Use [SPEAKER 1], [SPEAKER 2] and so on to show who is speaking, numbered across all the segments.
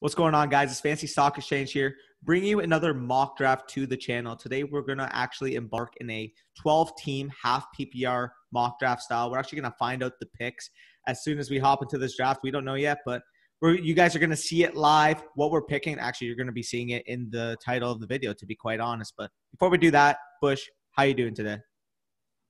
[SPEAKER 1] What's going on, guys? It's Fantasy Stock Exchange here, bringing you another mock draft to the channel. Today, we're going to actually embark in a 12 team half PPR mock draft style. We're actually going to find out the picks as soon as we hop into this draft. We don't know yet, but you guys are going to see it live, what we're picking. Actually, you're going to be seeing it in the title of the video, to be quite honest. But before we do that, Bush, how you doing today?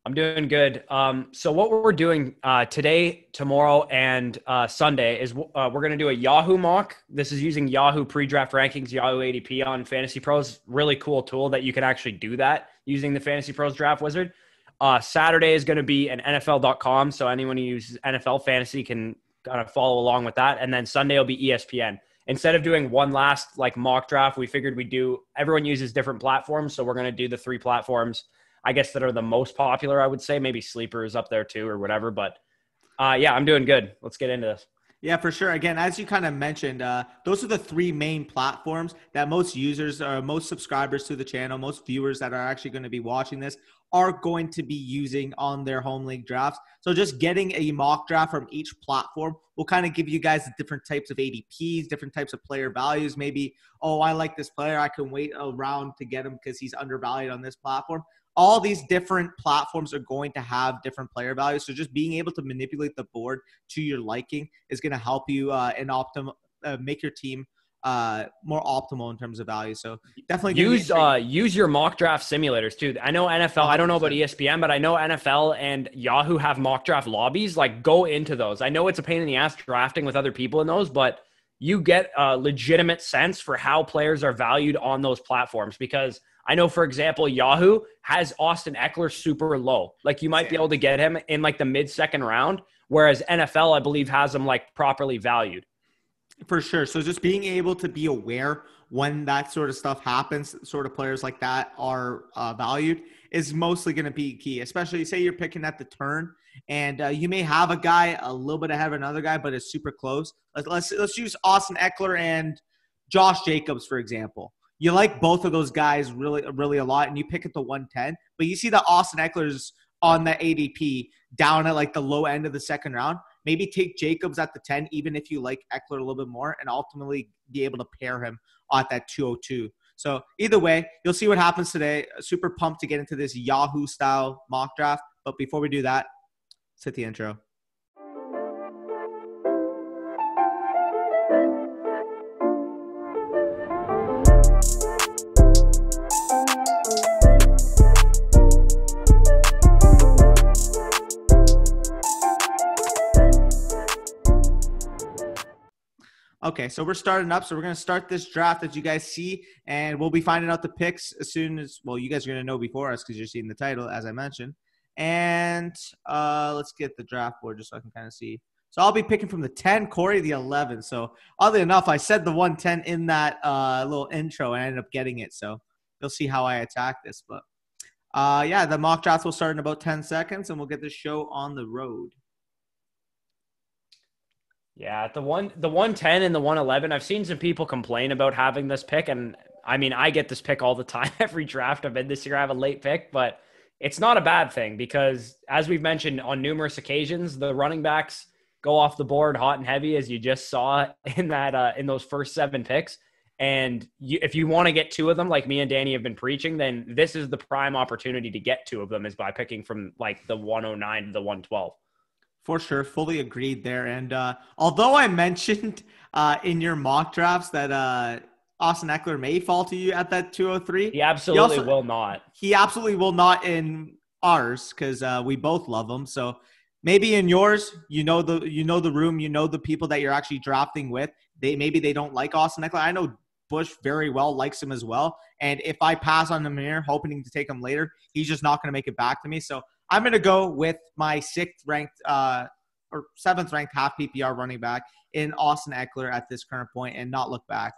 [SPEAKER 2] I'm doing good. Um, so what we're doing uh, today, tomorrow, and uh, Sunday is uh, we're going to do a Yahoo mock. This is using Yahoo pre-draft rankings, Yahoo ADP on Fantasy Pros. Really cool tool that you can actually do that using the Fantasy Pros Draft Wizard. Uh, Saturday is going to be an NFL.com, so anyone who uses NFL fantasy can kind of follow along with that. And then Sunday will be ESPN. Instead of doing one last like mock draft, we figured we do. Everyone uses different platforms, so we're going to do the three platforms I guess that are the most popular. I would say maybe sleeper is up there too or whatever. But uh, yeah, I'm doing good. Let's get into this.
[SPEAKER 1] Yeah, for sure. Again, as you kind of mentioned, uh, those are the three main platforms that most users or most subscribers to the channel, most viewers that are actually going to be watching this are going to be using on their home league drafts. So just getting a mock draft from each platform will kind of give you guys different types of ADPs, different types of player values. Maybe, oh, I like this player. I can wait around to get him because he's undervalued on this platform all these different platforms are going to have different player values. So just being able to manipulate the board to your liking is going to help you uh, and optim uh, make your team uh, more optimal in terms of value. So definitely
[SPEAKER 2] use uh, use your mock draft simulators too. I know NFL. I don't know about ESPN, but I know NFL and Yahoo have mock draft lobbies. Like go into those. I know it's a pain in the ass drafting with other people in those, but you get a legitimate sense for how players are valued on those platforms because I know, for example, Yahoo has Austin Ekeler super low. Like you might be able to get him in like the mid second round, whereas NFL, I believe, has him like properly valued.
[SPEAKER 1] For sure. So just being able to be aware when that sort of stuff happens, sort of players like that are uh, valued, is mostly going to be key. Especially say you're picking at the turn, and uh, you may have a guy a little bit ahead of another guy, but it's super close. Let's let's, let's use Austin Ekeler and Josh Jacobs for example you like both of those guys really, really a lot, and you pick at the 110. But you see that Austin Ekeler's on the ADP down at like the low end of the second round. Maybe take Jacobs at the 10, even if you like Ekeler a little bit more, and ultimately be able to pair him at that 202. So either way, you'll see what happens today. Super pumped to get into this Yahoo style mock draft. But before we do that, let's hit the intro. Okay, so we're starting up. So we're going to start this draft as you guys see, and we'll be finding out the picks as soon as, well, you guys are going to know before us because you're seeing the title, as I mentioned. And uh, let's get the draft board just so I can kind of see. So I'll be picking from the 10, Corey the 11. So oddly enough, I said the 110 in that uh, little intro and I ended up getting it. So you'll see how I attack this. But uh, yeah, the mock draft will start in about 10 seconds and we'll get the show on the road.
[SPEAKER 2] Yeah, the one the 110 and the 111, I've seen some people complain about having this pick and I mean, I get this pick all the time every draft I've been this year I have a late pick, but it's not a bad thing because as we've mentioned on numerous occasions, the running backs go off the board hot and heavy as you just saw in that uh, in those first 7 picks. And you, if you want to get two of them, like me and Danny have been preaching, then this is the prime opportunity to get two of them is by picking from like the 109 to the 112.
[SPEAKER 1] For sure, fully agreed there. And uh, although I mentioned uh, in your mock drafts that uh, Austin Ekeler may fall to you at that 203,
[SPEAKER 2] he absolutely he also, will not.
[SPEAKER 1] He absolutely will not in ours because uh, we both love him. So maybe in yours, you know the you know the room, you know the people that you're actually drafting with. They maybe they don't like Austin Ekeler. I know Bush very well likes him as well. And if I pass on him here, hoping to take him later, he's just not going to make it back to me. So I'm going to go with my sixth ranked uh, or seventh ranked half PPR running back in Austin Ekeler at this current point and not look back.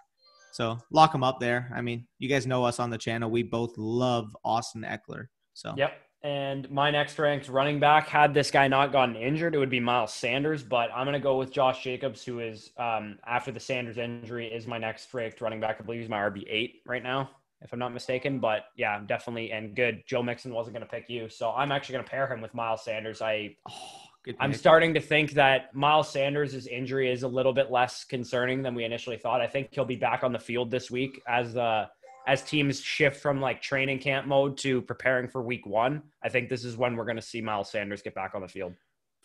[SPEAKER 1] So lock him up there. I mean, you guys know us on the channel. We both love Austin Ekeler. So
[SPEAKER 2] yep. And my next ranked running back, had this guy not gotten injured, it would be Miles Sanders. But I'm going to go with Josh Jacobs, who is, um, after the Sanders injury, is my next ranked running back. I believe he's my RB8 right now if I'm not mistaken. But yeah, I'm definitely and good. Joe Mixon wasn't going to pick you, so I'm actually going to pair him with Miles Sanders. I
[SPEAKER 1] oh,
[SPEAKER 2] I'm starting to think that Miles Sanders' injury is a little bit less concerning than we initially thought. I think he'll be back on the field this week as uh, as teams shift from like training camp mode to preparing for week one. I think this is when we're going to see Miles Sanders get back on the field.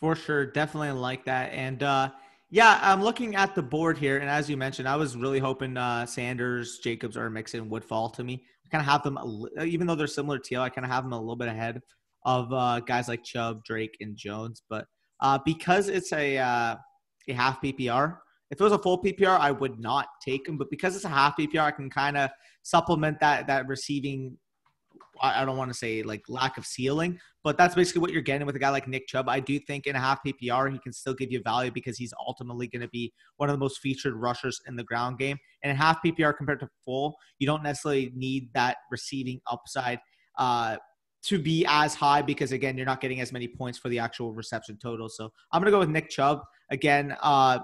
[SPEAKER 1] For sure, definitely like that. And uh, yeah, I'm looking at the board here, and as you mentioned, I was really hoping uh, Sanders, Jacobs, or Mixon would fall to me. I kind of have them, even though they're similar to you, I kind of have them a little bit ahead of uh, guys like Chubb, Drake, and Jones. But uh, because it's a uh, a half PPR, if it was a full PPR, I would not take them. But because it's a half PPR, I can kind of supplement that that receiving. I don't want to say like lack of ceiling, but that's basically what you're getting with a guy like Nick Chubb. I do think in a half PPR he can still give you value because he's ultimately going to be one of the most featured rushers in the ground game. And in half PPR compared to full, you don't necessarily need that receiving upside. Uh, to be as high because again you're not getting as many points for the actual reception total. So I'm gonna go with Nick Chubb again. Uh,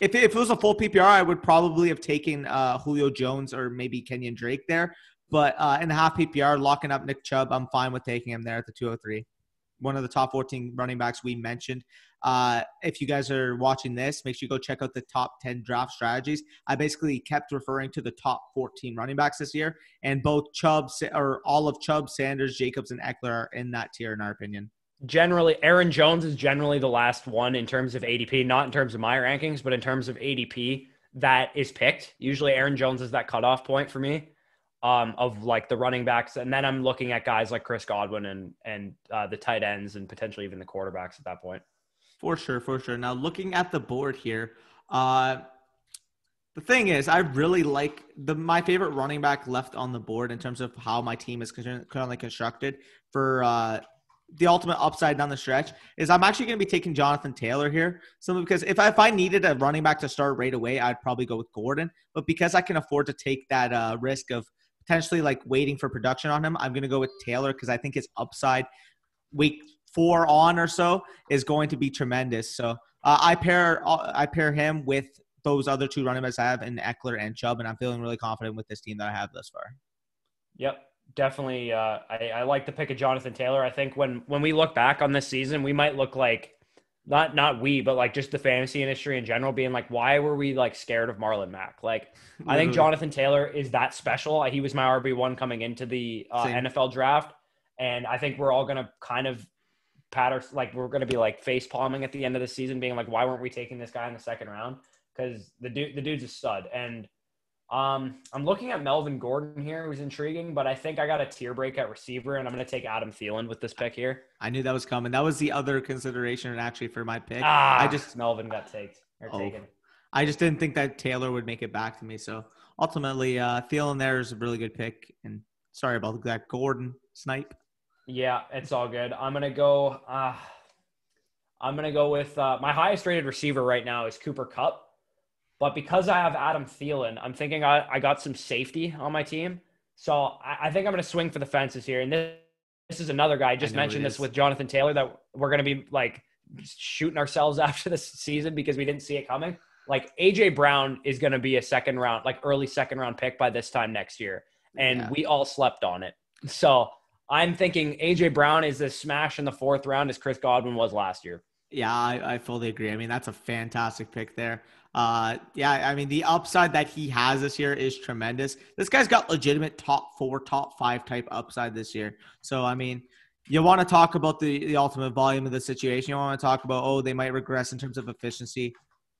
[SPEAKER 1] if, if it was a full PPR, I would probably have taken uh, Julio Jones or maybe Kenyan Drake there. But uh, in the half PPR, locking up Nick Chubb, I'm fine with taking him there at the 203 one of the top 14 running backs we mentioned. Uh, if you guys are watching this, make sure you go check out the top 10 draft strategies. I basically kept referring to the top 14 running backs this year, and both Chubb or all of Chubb, Sanders, Jacobs, and Ekeler are in that tier, in our opinion.
[SPEAKER 2] Generally, Aaron Jones is generally the last one in terms of ADP, not in terms of my rankings, but in terms of ADP that is picked. Usually, Aaron Jones is that cutoff point for me um, of like the running backs, and then I'm looking at guys like Chris Godwin and and uh, the tight ends and potentially even the quarterbacks at that point.
[SPEAKER 1] For sure, for sure. Now looking at the board here, uh, the thing is, I really like the my favorite running back left on the board in terms of how my team is currently constructed for uh, the ultimate upside down the stretch is I'm actually going to be taking Jonathan Taylor here. Simply because if I, if I needed a running back to start right away, I'd probably go with Gordon. But because I can afford to take that uh, risk of potentially like waiting for production on him, I'm going to go with Taylor because I think his upside week four on or so is going to be tremendous. So uh, I pair I pair him with those other two running backs I have in Ekeler and Chubb, and I'm feeling really confident with this team that I have thus far.
[SPEAKER 2] Yep, definitely. Uh, I, I like the pick of Jonathan Taylor. I think when when we look back on this season, we might look like not not we, but like just the fantasy industry in general, being like, why were we like scared of Marlon Mack? Like, I think Jonathan Taylor is that special. He was my RB one coming into the uh, NFL draft, and I think we're all gonna kind of patter like we're gonna be like face palming at the end of the season, being like, why weren't we taking this guy in the second round? Because the dude, the dude's a stud, and um, I'm looking at Melvin Gordon here, who's intriguing, but I think I got a tier break at receiver, and I'm going to take Adam Thielen with this pick here.
[SPEAKER 1] I knew that was coming. That was the other consideration actually for my pick.
[SPEAKER 2] Ah, I just Melvin got taken or oh, taken.
[SPEAKER 1] I just didn't think that Taylor would make it back to me. So ultimately, uh, Thielen there is a really good pick. And sorry about that, Gordon snipe.
[SPEAKER 2] Yeah, it's all good. I'm gonna go. Uh, I'm gonna go with uh, my highest rated receiver right now is Cooper Kupp. But because I have Adam Thielen, I'm thinking I, I got some safety on my team. So I, I think I'm going to swing for the fences here. And this, this is another guy. I just mentioned this with Jonathan Taylor that we're going to be like shooting ourselves after this season because we didn't see it coming. Like AJ Brown is going to be a second round, like early second round pick by this time next year. And yeah. we all slept on it. So I'm thinking AJ Brown is as smash in the fourth round as Chris Godwin was last year.
[SPEAKER 1] Yeah, I, I fully agree. I mean, that's a fantastic pick there. Uh, yeah, I mean, the upside that he has this year is tremendous. This guy's got legitimate top four, top five type upside this year. So, I mean, you want to talk about the, the ultimate volume of the situation. You want to talk about, oh, they might regress in terms of efficiency.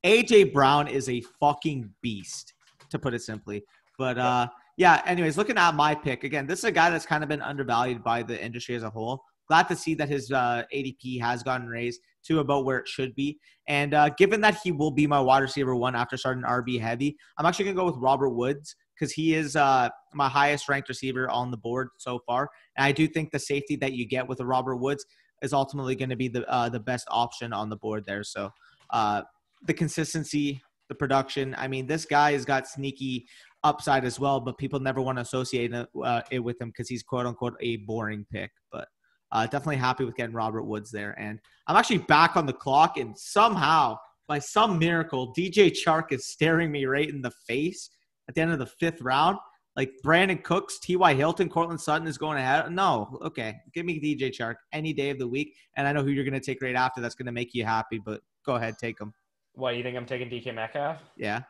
[SPEAKER 1] AJ Brown is a fucking beast, to put it simply. But uh, yeah, anyways, looking at my pick again, this is a guy that's kind of been undervalued by the industry as a whole. Glad to see that his uh, ADP has gotten raised to about where it should be. And uh, given that he will be my wide receiver one after starting RB heavy, I'm actually going to go with Robert Woods because he is uh, my highest ranked receiver on the board so far. And I do think the safety that you get with a Robert Woods is ultimately going to be the uh, the best option on the board there. So uh, the consistency, the production. I mean, this guy has got sneaky upside as well, but people never want to associate it, uh, it with him because he's quote unquote a boring pick. But uh, definitely happy with getting Robert Woods there. And I'm actually back on the clock, and somehow, by some miracle, DJ Chark is staring me right in the face at the end of the fifth round. Like Brandin Cooks, T.Y. Hilton, Courtland Sutton is going ahead. No, okay. Give me DJ Chark any day of the week. And I know who you're going to take right after. That's going to make you happy, but go ahead, take him.
[SPEAKER 2] What, you think I'm taking DK Metcalf?
[SPEAKER 1] Yeah.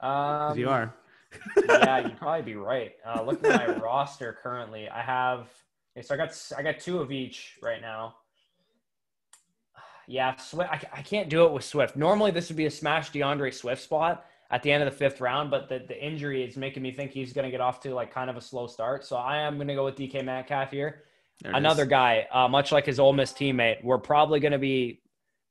[SPEAKER 2] Um,
[SPEAKER 1] you are.
[SPEAKER 2] yeah, you'd probably be right. Uh, look at my roster currently. I have okay, so I got I got two of each right now. Yeah, Swift. I, I can't do it with Swift. Normally, this would be a smash D'Andre Swift spot at the end of the fifth round, but the, the injury is making me think he's going to get off to like kind of a slow start. So I am going to go with DK Metcalf here. Another is. guy, uh, much like his Ole Miss teammate, we're probably going to be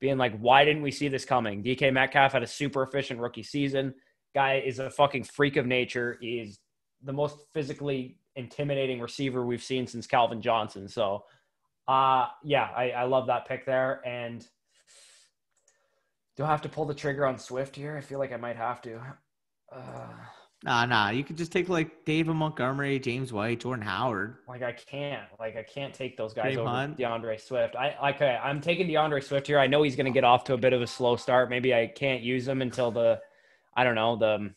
[SPEAKER 2] being like, why didn't we see this coming? DK Metcalf had a super efficient rookie season. Guy is a fucking freak of nature. He's the most physically intimidating receiver we've seen since Calvin Johnson. So, uh, yeah, I, I love that pick there. And do I have to pull the trigger on Swift here? I feel like I might have to. Uh,
[SPEAKER 1] Nah, nah. You could just take like David Montgomery, James White, Jordan Howard.
[SPEAKER 2] Like I can't. Like I can't take those guys over Hunt. D'Andre Swift. I like I'm taking D'Andre Swift here. I know he's going to get off to a bit of a slow start. Maybe I can't use him until the, I don't know, the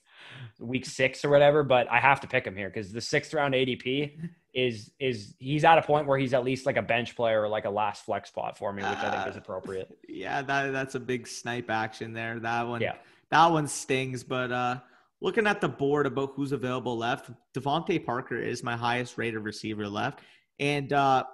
[SPEAKER 2] week six or whatever. But I have to pick him here because the sixth round ADP is is he's at a point where he's at least like a bench player or like a last flex spot for me, which uh, I think is uh, appropriate.
[SPEAKER 1] Yeah, that that's a big snipe action there. That one. Yeah. That one stings, but uh looking at the board about who's available left, DeVante Parker is my highest rated receiver left. And uh,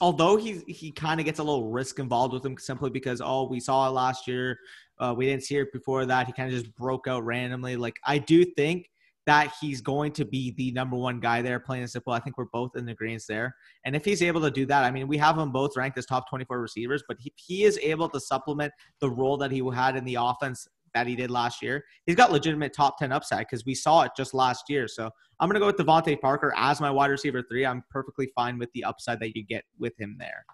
[SPEAKER 1] although he he kind of gets a little risk involved with him simply because oh we saw it last year, uh, we didn't see it before that. He kind of just broke out randomly. Like I do think that he's going to be the number one guy there, plain and simple. I think we're both in agreement there. And if he's able to do that, I mean, we have them both ranked as top 24 receivers, but he is able to supplement the role that he had in the offense that he did last year, he's got legitimate top 10 upside because we saw it just last year. So I'm going to go with DeVante Parker as my wide receiver three. I'm perfectly fine with the upside that you get with him there.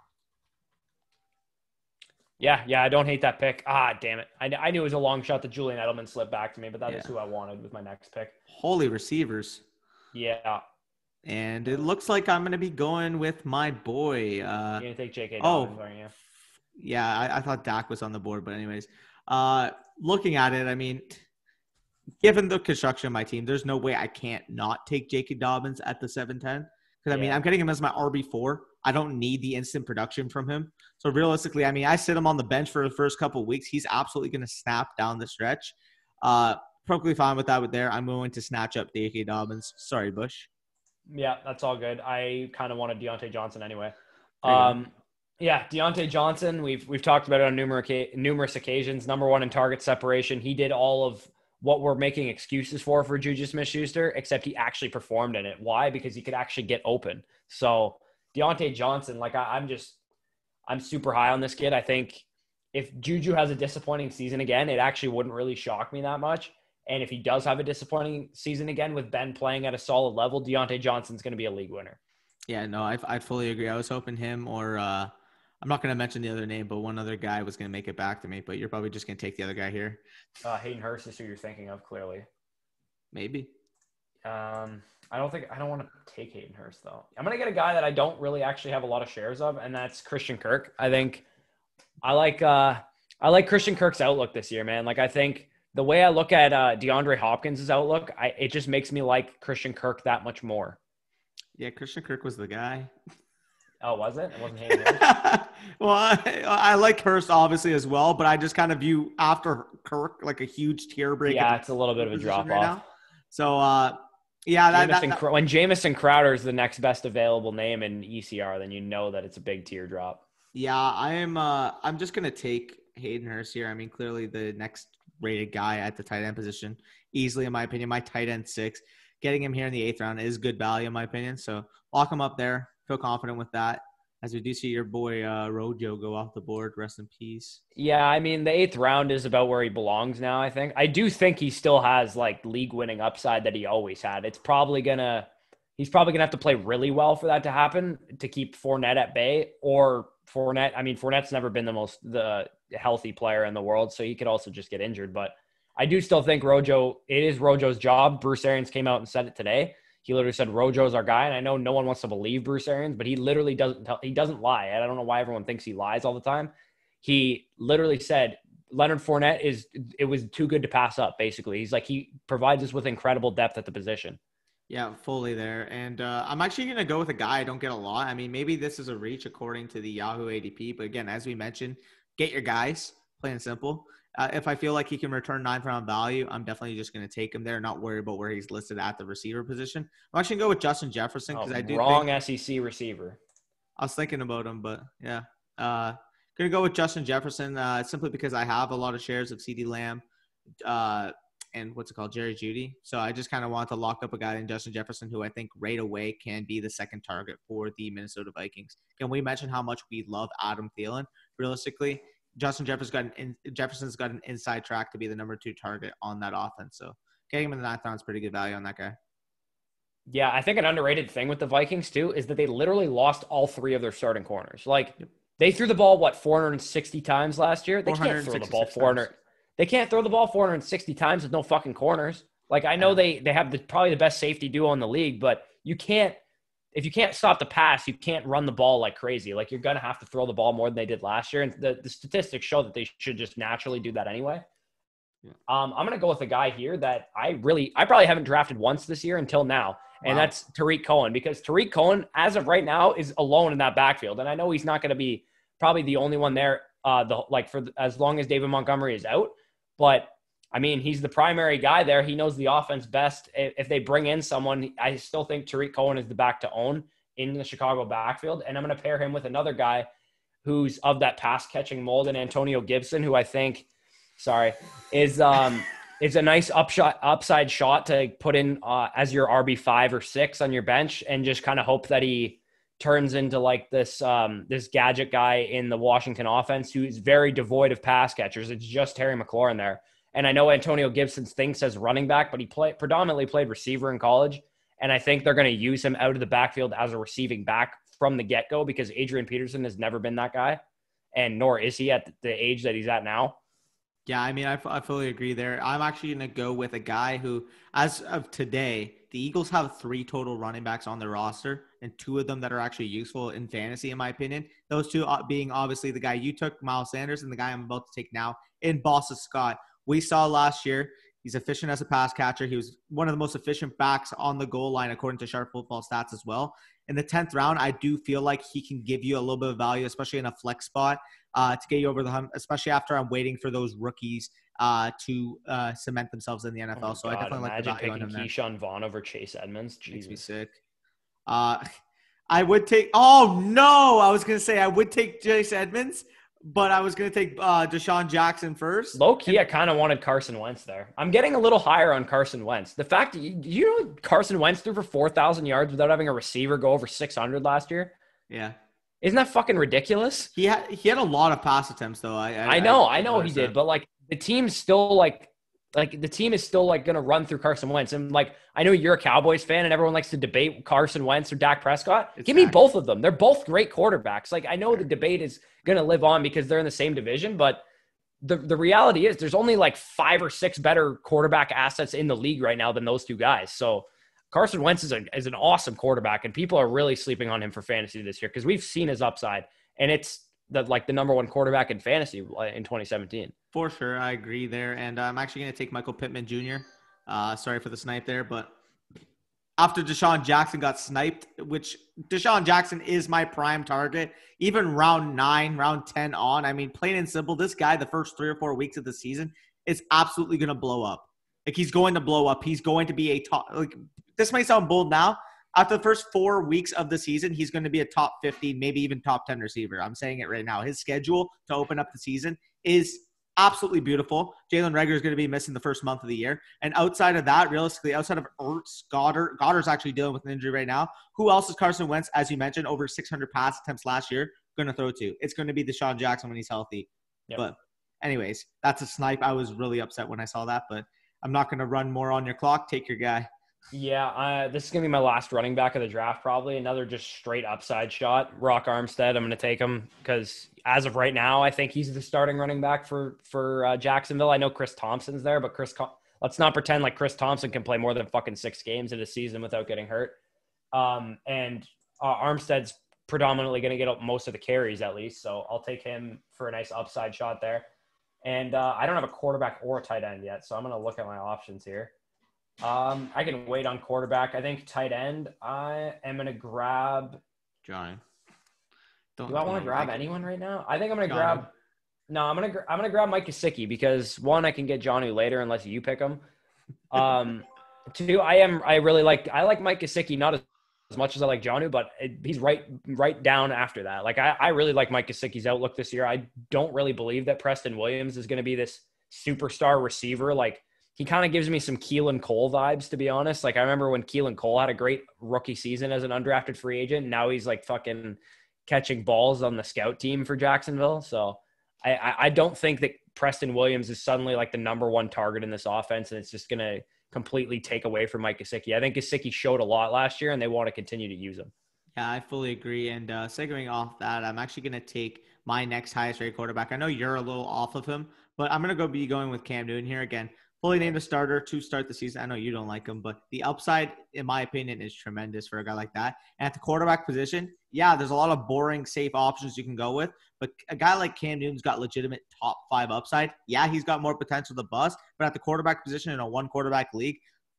[SPEAKER 2] Yeah, yeah, I don't hate that pick. Ah, damn it. I, I knew it was a long shot that Julian Edelman slipped back to me, but that yeah. is who I wanted with my next pick.
[SPEAKER 1] Holy receivers.
[SPEAKER 2] Yeah.
[SPEAKER 1] And it looks like I'm going to be going with my boy. Uh,
[SPEAKER 2] You're going to take J.K.
[SPEAKER 1] Dobbins, oh, aren't you? Yeah, I, I, thought Dak was on the board, but anyways. Uh, looking at it, I mean, given the construction of my team, there's no way I can't not take J.K. Dobbins at the 710. Because, I mean, I'm getting him as my RB4. I don't need the instant production from him. So, realistically, I mean, I sit him on the bench for the first couple weeks. He's absolutely going to snap down the stretch. Uh, perfectly fine with that with there. I'm going to snatch up J.K. Dobbins. Sorry, Bush.
[SPEAKER 2] Yeah, that's all good. I kind of wanted Diontae Johnson anyway. Um, yeah, Diontae Johnson. We've we've talked about it on numerous numerous occasions. Number one in target separation. He did all of what we're making excuses for for Juju Smith-Schuster, except he actually performed in it. Why? Because he could actually get open. So Diontae Johnson, like I, I'm just, I'm super high on this kid. I think if Juju has a disappointing season again, it actually wouldn't really shock me that much. And if he does have a disappointing season again with Ben playing at a solid level, Diontae Johnson's going to be a league winner.
[SPEAKER 1] Yeah, no, I, I fully agree. I was hoping him or uh, I'm not going to mention the other name, but one other guy was going to make it back to me. But you're probably just going to take the other guy here.
[SPEAKER 2] Uh, Hayden Hurst is who you're thinking of, clearly.
[SPEAKER 1] Maybe.
[SPEAKER 2] Um, I don't think I don't want to take Hayden Hurst though. I'm going to get a guy that I don't really actually have a lot of shares of, and that's Christian Kirk. I think I like uh, I like Christian Kirk's outlook this year, man. Like I think the way I look at uh, DeAndre Hopkins' outlook, I, it just makes me like Christian Kirk that much more.
[SPEAKER 1] Yeah, Christian Kirk was the guy.
[SPEAKER 2] Oh, was it? It wasn't Hayden
[SPEAKER 1] well, I, I, like Hurst obviously as well, but I just kind of view after Kirk like a huge tier break.
[SPEAKER 2] Yeah, it's a little bit of a drop right off. Now.
[SPEAKER 1] So, uh, yeah, that,
[SPEAKER 2] Jamison, that, that, when Jamison Crowder is the next best available name in ECR, then you know that it's a big teardrop.
[SPEAKER 1] Yeah, I am. Uh, I'm just gonna take Hayden Hurst here. I mean, clearly the next rated guy at the tight end position, easily in my opinion. My tight end six, getting him here in the eighth round is good value in my opinion. So lock him up there feel confident with that. As we do see your boy uh, Rojo go off the board, rest in peace.
[SPEAKER 2] Yeah, I mean the eighth round is about where he belongs now. I think I do think he still has like league winning upside that he always had. It's probably gonna he's probably gonna have to play really well for that to happen to keep Fournette at bay or Fournette. I mean Fournette's never been the most the healthy player in the world, so he could also just get injured. But I do still think Rojo. It is Rojo's job. Bruce Arians came out and said it today he literally said Rojo's our guy, and I know no one wants to believe Bruce Arians, but he literally doesn't tell. He doesn't lie. I don't know why everyone thinks he lies all the time. He literally said Leonard Fournette is it was too good to pass up. Basically, he's like he provides us with incredible depth at the position.
[SPEAKER 1] Yeah, fully there. And uh, I'm actually going to go with a guy I don't get a lot. I mean, maybe this is a reach according to the Yahoo ADP, but again, as we mentioned, get your guys, plain and simple. Uh, if I feel like he can return nine round value, I'm definitely just going to take him there, not worry about where he's listed at the receiver position. I'm actually going to go with Justin Jefferson because
[SPEAKER 2] Oh,
[SPEAKER 1] I do
[SPEAKER 2] wrong
[SPEAKER 1] think
[SPEAKER 2] SEC receiver.
[SPEAKER 1] I was thinking about him, but yeah. Uh, gonna go with Justin Jefferson uh, simply because I have a lot of shares of CeeDee Lamb uh, and what's it called, Jerry Jeudy. So I just kind of want to lock up a guy in Justin Jefferson who I think right away can be the second target for the Minnesota Vikings. Can we mention how much we love Adam Thielen? Realistically, Justin Jefferson's got an in, Jefferson's got an inside track to be the number two target on that offense. So getting him in the ninth round is pretty good value on that guy.
[SPEAKER 2] Yeah, I think an underrated thing with the Vikings too is that they literally lost all three of their starting corners. Like they threw the ball what 460 times last year. They can't throw the ball 400.
[SPEAKER 1] times.
[SPEAKER 2] They can't throw the ball 460 times with no fucking corners. Like I know
[SPEAKER 1] Yeah.
[SPEAKER 2] they they have the probably the best safety duo in the league, but you can't if you can't stop the pass, you can't run the ball like crazy. Like you're gonna have to throw the ball more than they did last year, and the, the statistics show that they should just naturally do that anyway.
[SPEAKER 1] Yeah.
[SPEAKER 2] Um, I'm gonna go with a guy here that I really I probably haven't drafted once this year until now, and
[SPEAKER 1] Wow.
[SPEAKER 2] that's Tarik Cohen because Tarik Cohen, as of right now, is alone in that backfield, and I know he's not gonna be probably the only one there. Uh, the like for as long as David Montgomery is out, but I mean, he's the primary guy there. He knows the offense best. If they bring in someone, I still think Tarik Cohen is the back to own in the Chicago backfield. And I'm going to pair him with another guy who's of that pass catching mold and Antonio Gibson, who I think, sorry, is um is a nice upshot upside shot to put in uh, as your RB five or six on your bench and just kind of hope that he turns into like this um this gadget guy in the Washington offense who is very devoid of pass catchers. It's just Terry McLaurin there. And I know Antonio Gibson thinks as running back, but he play, predominantly played receiver in college. And I think they're going to use him out of the backfield as a receiving back from the get go because Adrian Peterson has never been that guy. And nor is he at the age that he's at now.
[SPEAKER 1] Yeah, I mean, I, I fully agree there. I'm actually going to go with a guy who, as of today, the Eagles have three total running backs on their roster, and two of them that are actually useful in fantasy, in my opinion. Those two uh, being obviously the guy you took, Miles Sanders, and the guy I'm about to take now in Boston Scott. We saw last year he's efficient as a pass catcher. He was one of the most efficient backs on the goal line, according to Sharp Football Stats as well. In the 10th round, I do feel like he can give you a little bit of value, especially in a flex spot uh, to get you over the hump, especially after I'm waiting for those rookies uh, to uh, cement themselves in the NFL.
[SPEAKER 2] Oh
[SPEAKER 1] so I definitely like the value on him.
[SPEAKER 2] Ke'Shawn Vaughn over Chase Edmonds.
[SPEAKER 1] Makes me sick. Uh, I would take. Oh no! I was gonna say I would take Chase Edmonds, but I was gonna take uh, DeSean Jackson first.
[SPEAKER 2] Low key, I kind of wanted Carson Wentz there. I'm getting a little higher on Carson Wentz. The fact that you, you know Carson Wentz threw for 4,000 yards without having a receiver go over 600 last year?
[SPEAKER 1] Yeah,
[SPEAKER 2] Isn't that fucking ridiculous?
[SPEAKER 1] he had he had a lot of pass attempts though. I I,
[SPEAKER 2] I know, I, know he did,
[SPEAKER 1] that.
[SPEAKER 2] but like the team's still like, like the team is still like gonna run through Carson Wentz, and like I know you're a Cowboys fan, and everyone likes to debate Carson Wentz or Dak Prescott.
[SPEAKER 1] It's
[SPEAKER 2] Give me both of them. They're both great quarterbacks. Like I know the debate is gonna live on because they're in the same division, but the the reality is there's only like five or six better quarterback assets in the league right now than those two guys. So Carson Wentz is, a, is an awesome quarterback, and people are really sleeping on him for fantasy this year because we've seen his upside, and it's the like the number one quarterback in fantasy uh, in 2017.
[SPEAKER 1] For sure, I agree there, and I'm actually going to take Michael Pittman Jr. Uh, sorry for the snipe there, but after DeSean Jackson got sniped, which DeSean Jackson is my prime target, even round nine, round ten on. I mean, plain and simple, this guy, the first three or four weeks of the season, is absolutely going to blow up. Like he's going to blow up. He's going to be a top. Like this might sound bold now. After the first four weeks of the season, he's going to be a top 50, maybe even top 10 receiver. I'm saying it right now. His schedule to open up the season is absolutely beautiful. Jalen Reagor is going to be missing the first month of the year. And outside of that, realistically, outside of Ertz, Goedert, Goedert's actually dealing with an injury right now. Who else is Carson Wentz, as you mentioned, over 600 pass attempts last year, going to throw to? It's going to be DeSean Jackson when he's healthy.
[SPEAKER 2] Yep.
[SPEAKER 1] But, anyways, that's a snipe. I was really upset when I saw that, but I'm not going to run more on your clock. Take your guy.
[SPEAKER 2] Yeah, uh, this is gonna be my last running back of the draft. Probably another just straight upside shot. Rock Armstead. I'm gonna take him because as of right now, I think he's the starting running back for for uh, Jacksonville. I know Chris Thompson's there, but Chris, let's not pretend like Chris Thompson can play more than fucking six games in a season without getting hurt. Um, and uh, Armstead's predominantly gonna get most of the carries at least, so I'll take him for a nice upside shot there. And uh, I don't have a quarterback or a tight end yet, so I'm gonna look at my options here. Um, I can wait on quarterback. I think tight end. I am gonna grab.
[SPEAKER 1] Johnny.
[SPEAKER 2] Don't, do I want to grab like anyone right now? I think I'm gonna
[SPEAKER 1] Johnny.
[SPEAKER 2] grab. No, I'm gonna I'm gonna grab Mike Gesicki because one, I can get Johnny later unless you pick him. Um, two, I am I really like I like Mike Gesicki not as, as much as I like Johnny, but it, he's right right down after that. Like I, I really like Mike Gesicki's outlook this year. I don't really believe that Preston Williams is going to be this superstar receiver. Like he kind of gives me some Keelan Cole vibes, to be honest. Like I remember when Keelan Cole had a great rookie season as an undrafted free agent. Now he's like fucking catching balls on the scout team for Jacksonville. So I, I don't think that Preston Williams is suddenly like the number one target in this offense, and it's just gonna completely take away from Mike Gesicki. I think Gesicki showed a lot last year, and they want to continue to use him.
[SPEAKER 1] Yeah, I fully agree. And uh, segueing off that, I'm actually going to take my next highest rated quarterback. I know you're a little off of him, but I'm going to go be going with Cam Newton here again fully named a starter to start the season. I know you don't like him, but the upside, in my opinion, is tremendous for a guy like that. And at the quarterback position, yeah, there's a lot of boring, safe options you can go with, but a guy like Cam Newton's got legitimate top five upside. Yeah, he's got more potential to bust, but at the quarterback position in a one quarterback league,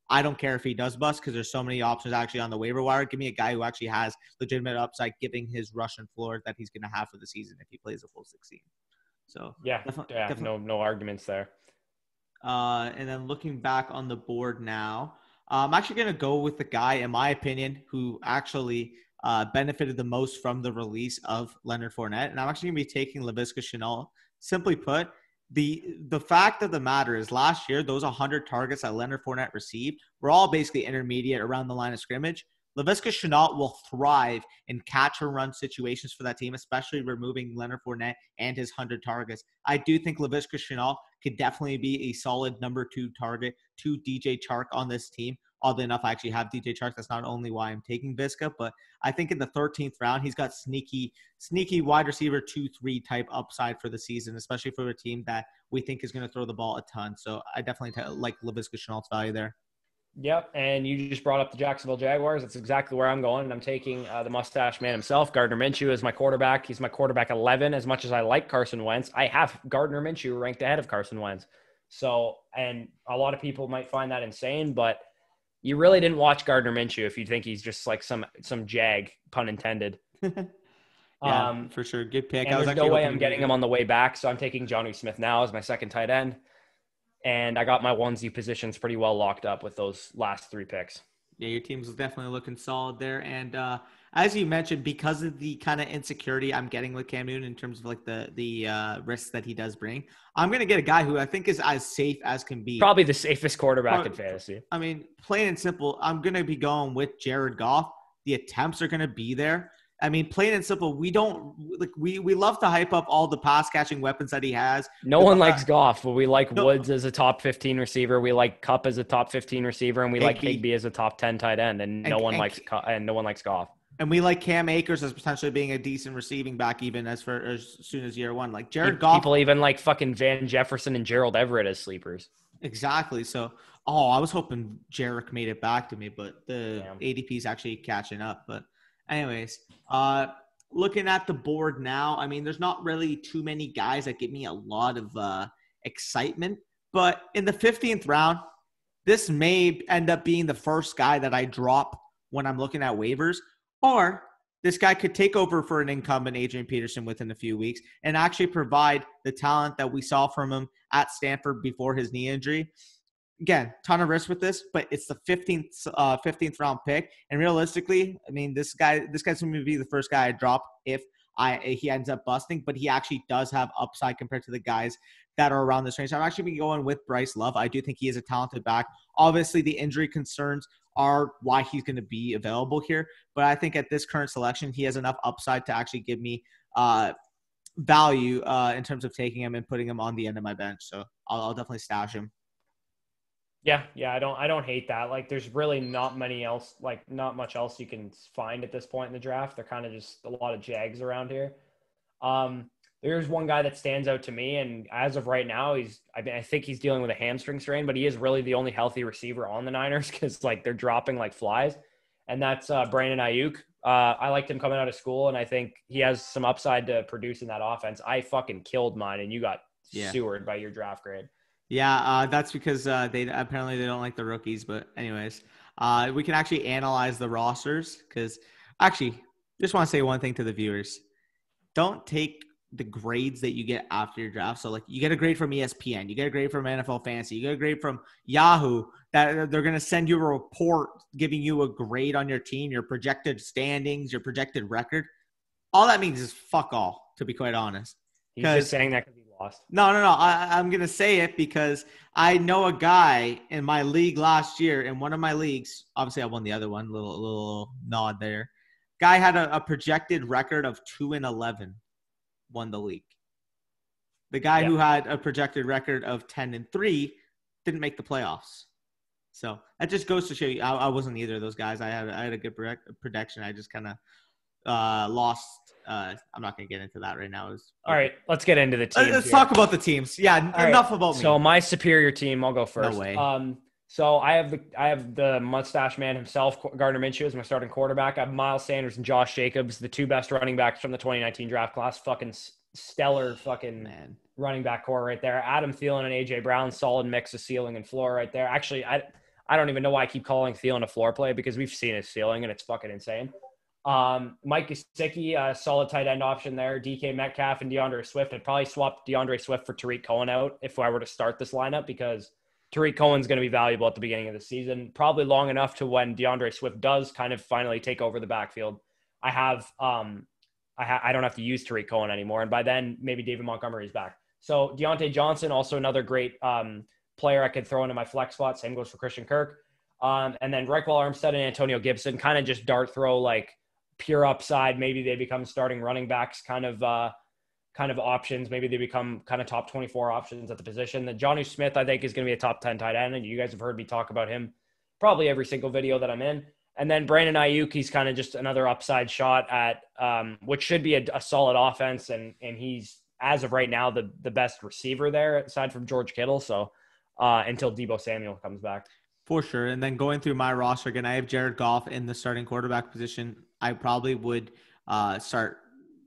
[SPEAKER 1] I don't care if he does bust because there's so many options actually on the waiver wire. Give me a guy who actually has legitimate upside, giving his rushing floor that he's going to have for the season if he plays a full 16. So
[SPEAKER 2] yeah, definitely, yeah, definitely. no no arguments there.
[SPEAKER 1] Uh, and then looking back on the board now, uh, I'm actually going to go with the guy, in my opinion, who actually uh, benefited the most from the release of Leonard Fournette. And I'm actually going to be taking Laviska Shenault. Simply put, the the fact of the matter is last year, those 100 targets that Leonard Fournette received were all basically intermediate around the line of scrimmage. Laviska Shenault will thrive in catch and run situations for that team, especially removing Leonard Fournette and his 100 targets. I do think Laviska Shenault could definitely be a solid number two target to DJ Chark on this team. Oddly enough, I actually have DJ Chark. That's not only why I'm taking Visca, but I think in the 13th round, he's got sneaky, sneaky wide receiver two, three type upside for the season, especially for a team that we think is going to throw the ball a ton. So I definitely like Laviska Shenault's value there.
[SPEAKER 2] Yep, and you just brought up the Jacksonville Jaguars. That's exactly where I'm going. And I'm taking uh, the mustache man himself, Gardner Minshew, as my quarterback. He's my quarterback 11. As much as I like Carson Wentz, I have Gardner Minshew ranked ahead of Carson Wentz. So, and a lot of people might find that insane, but you really didn't watch Gardner Minshew if you think he's just like some some jag, pun intended.
[SPEAKER 1] yeah, um, for sure. Good pick.
[SPEAKER 2] And there's no way I'm getting him on the way back, so I'm taking Jonnu Smith now as my second tight end and I got my onesie positions pretty well locked up with those last three picks.
[SPEAKER 1] Yeah, your team's definitely looking solid there. And uh, as you mentioned, because of the kind of insecurity I'm getting with Cam Newton in terms of like the the uh, risks that he does bring, I'm gonna get a guy who I think is as safe as can be.
[SPEAKER 2] Probably the safest quarterback in fantasy.
[SPEAKER 1] I mean, plain and simple, I'm gonna be going with Jared Goff. The attempts are gonna be there. I mean, plain and simple, we don't like we we love to hype up all the pass catching weapons that he has.
[SPEAKER 2] No one uh, likes Goff, but we like no. Woods as a top 15 receiver. We like Kupp as a top 15 receiver, and we like Higbee as a top 10 tight end. And, and no one and, likes and no one likes Goff.
[SPEAKER 1] And we like Cam Akers as potentially being a decent receiving back, even as for as soon as year one. Like Jared Goff,
[SPEAKER 2] people even like fucking Van Jefferson and Gerald Everett as sleepers.
[SPEAKER 1] Exactly. So, oh, I was hoping Jarek made it back to me, but the Damn. ADP is actually catching up. But Anyways, uh, looking at the board now, I mean, there's not really too many guys that give me a lot of uh, excitement. But in the 15th round, this may end up being the first guy that I drop when I'm looking at waivers, or this guy could take over for an incumbent Adrian Peterson within a few weeks and actually provide the talent that we saw from him at Stanford before his knee injury again, ton of risk with this, but it's the 15th uh, 15th round pick. And realistically, I mean, this guy this guy's going to be the first guy I drop if I he ends up busting, but he actually does have upside compared to the guys that are around this range. I'm actually going with Bryce Love. I do think he is a talented back. Obviously, the injury concerns are why he's going to be available here, but I think at this current selection, he has enough upside to actually give me uh, value uh, in terms of taking him and putting him on the end of my bench. So I'll, I'll definitely stash him.
[SPEAKER 2] Yeah, yeah, I don't I don't hate that. Like there's really not many else like not much else you can find at this point in the draft. They're kind of just a lot of jags around here. Um there's one guy that stands out to me and as of right now he's I mean I think he's dealing with a hamstring strain, but he is really the only healthy receiver on the Niners cuz like they're dropping like flies. And that's uh Brandon Aiyuk. Uh, I liked him coming out of school, and I think he has some upside to produce in that offense. I fucking killed mine, and you got yeah. sewered by your draft grade.
[SPEAKER 1] Yeah, uh, that's because uh, they apparently they don't like the rookies. But anyways, uh, we can actually analyze the rosters because actually, just want to say one thing to the viewers: don't take the grades that you get after your draft. So like you get a grade from ESPN, you get a grade from NFL Fantasy, you get a grade from Yahoo that they're going to send you a report giving you a grade on your team, your projected standings, your projected record. All that means is fuck all, to be quite honest.
[SPEAKER 2] He's just saying that because lost.
[SPEAKER 1] No, no, no. I, I'm going to say it because I know a guy in my league last year in one of my leagues. Obviously, I won the other one. Little little nod there. Guy had a, a projected record of two and eleven won the league. The guy yeah. who had a projected record of 10 and 3 didn't make the playoffs. So that just goes to show you I, I wasn't either of those guys. I had I had a good prediction. I just kind of uh, lost. Uh, I'm not going to get into that right now. Was,
[SPEAKER 2] All right, let's get into the teams.
[SPEAKER 1] Let's here. talk about the teams. Yeah, enough right. about me.
[SPEAKER 2] So my superior team, I'll go first.
[SPEAKER 1] No way.
[SPEAKER 2] Um, so I have the I have the mustache man himself, Gardner Minshew, as my starting quarterback. I have Miles Sanders and Josh Jacobs, the two best running backs from the 2019 draft class. Fucking stellar fucking man running back core right there. Adam Thielen and AJ Brown, solid mix of ceiling and floor right there. Actually, I I don't even know why I keep calling Thielen a floor play because we've seen his ceiling and it's fucking insane. Um, Mike Gesicki, a solid tight end option there. DK Metcalf and D'Andre Swift. I'd probably swap D'Andre Swift for Tarik Cohen out if I were to start this lineup because Tarik Cohen's going to be valuable at the beginning of the season, probably long enough to when D'Andre Swift does kind of finally take over the backfield. I have um, I, ha- I don't have to use Tarik Cohen anymore. And by then, maybe David Montgomery is back. So Diontae Johnson, also another great um, player I could throw into my flex spot. Same goes for Christian Kirk. Um, and then Ryquell Armstead and Antonio Gibson kind of just dart throw like pure upside. Maybe they become starting running backs kind of uh, kind of options. Maybe they become kind of top 24 options at the position. The Jonnu Smith, I think, is going to be a top 10 tight end. And you guys have heard me talk about him probably every single video that I'm in. And then Brandon Aiyuk, he's kind of just another upside shot at um, which should be a, a, solid offense, and and he's as of right now the the best receiver there aside from George Kittle. So uh, until Deebo Samuel comes back,
[SPEAKER 1] for sure. And then going through my roster again, I have Jared Goff in the starting quarterback position. I probably would uh, start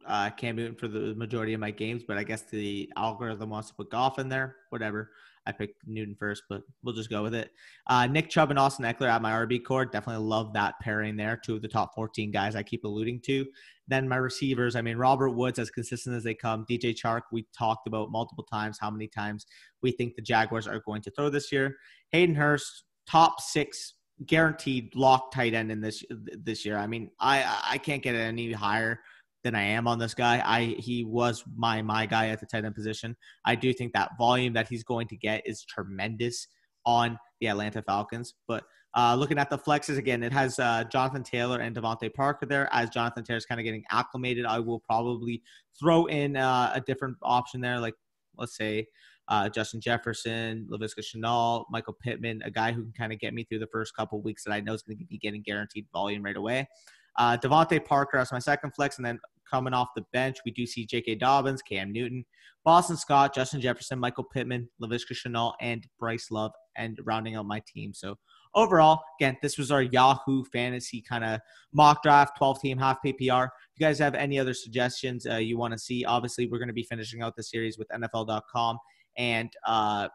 [SPEAKER 1] uh, Cam Newton for the majority of my games, but I guess the algorithm wants to put Goff in there. Whatever. I picked Newton first, but we'll just go with it. Uh, Nick Chubb and Austin Ekeler at my RB core. Definitely love that pairing there. Two of the top 14 guys I keep alluding to. Then my receivers, I mean, Robert Woods, as consistent as they come. DJ Chark, we talked about multiple times how many times we think the Jaguars are going to throw this year. Hayden Hurst, top six guaranteed lock tight end in this this year. I mean, I I can't get any higher than I am on this guy. I he was my my guy at the tight end position. I do think that volume that he's going to get is tremendous on the Atlanta Falcons. But uh, looking at the flexes again, it has uh, Jonathan Taylor and DeVante Parker there. As Jonathan Taylor's kind of getting acclimated, I will probably throw in uh, a different option there, like let's say uh, Justin Jefferson, Laviska Shenault, Michael Pittman, a guy who can kind of get me through the first couple weeks that I know is going to be getting guaranteed volume right away. Uh, DeVante Parker as my second flex, and then coming off the bench, we do see J.K. Dobbins, Cam Newton, Boston Scott, Justin Jefferson, Michael Pittman, Laviska Shenault, and Bryce Love, and rounding out my team. So overall, again, this was our Yahoo Fantasy kind of mock draft, 12 team, half PPR. If you guys have any other suggestions uh, you want to see, obviously we're going to be finishing out the series with NFL.com and uh,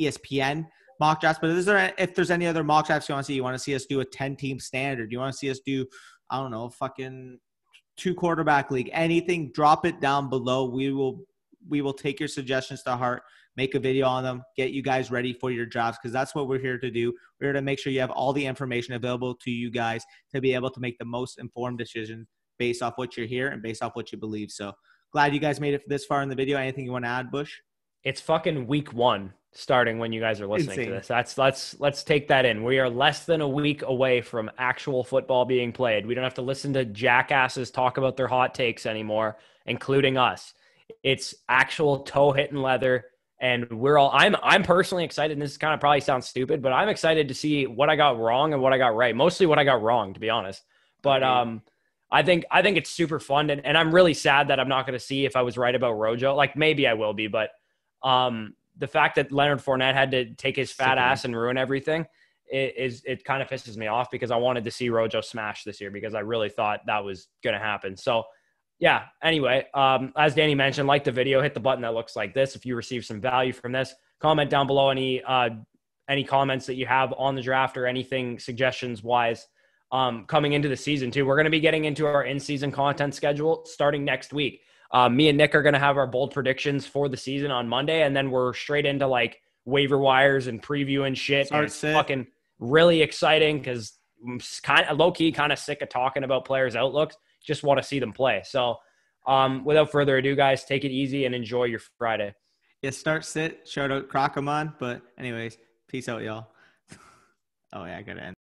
[SPEAKER 1] ESPN mock drafts. But is there if there's any other mock drafts you want to see? You want to see us do a 10 team standard? Do You want to see us do I don't know, fucking two quarterback league, anything, drop it down below. We will we will take your suggestions to heart, make a video on them, get you guys ready for your drafts because that's what we're here to do. We're here to make sure you have all the information available to you guys to be able to make the most informed decisions based off what you're here and based off what you believe. So glad you guys made it this far in the video. Anything you want to add, Bush?
[SPEAKER 2] It's fucking week one starting when you guys are listening Insane. to this. That's let's let's take that in. We are less than a week away from actual football being played. We don't have to listen to jackasses talk about their hot takes anymore, including us. It's actual toe hitting leather and we're all I'm I'm personally excited and this kind of probably sounds stupid, but I'm excited to see what I got wrong and what I got right. Mostly what I got wrong to be honest. But um I think I think it's super fun and, and I'm really sad that I'm not going to see if I was right about Rojo. Like maybe I will be, but um the fact that Leonard Fournette had to take his fat ass and ruin everything it is it kind of pisses me off because I wanted to see Rojo smash this year because I really thought that was going to happen. So yeah. Anyway, um, as Danny mentioned, like the video, hit the button that looks like this if you receive some value from this. comment down below any uh, any comments that you have on the draft or anything suggestions wise um, coming into the season too. We're going to be getting into our in-season content schedule starting next week. Uh, me and Nick are going to have our bold predictions for the season on Monday, and then we're straight into like waiver wires and previewing shit.
[SPEAKER 1] Start
[SPEAKER 2] and it's
[SPEAKER 1] sit.
[SPEAKER 2] fucking really exciting because I'm kind of low key, kind of sick of talking about players' outlooks. Just want to see them play. So, um, without further ado, guys, take it easy and enjoy your Friday.
[SPEAKER 1] Yeah, start sit. Shout out Crocomon. But anyways, peace out, y'all. oh yeah, I gotta end.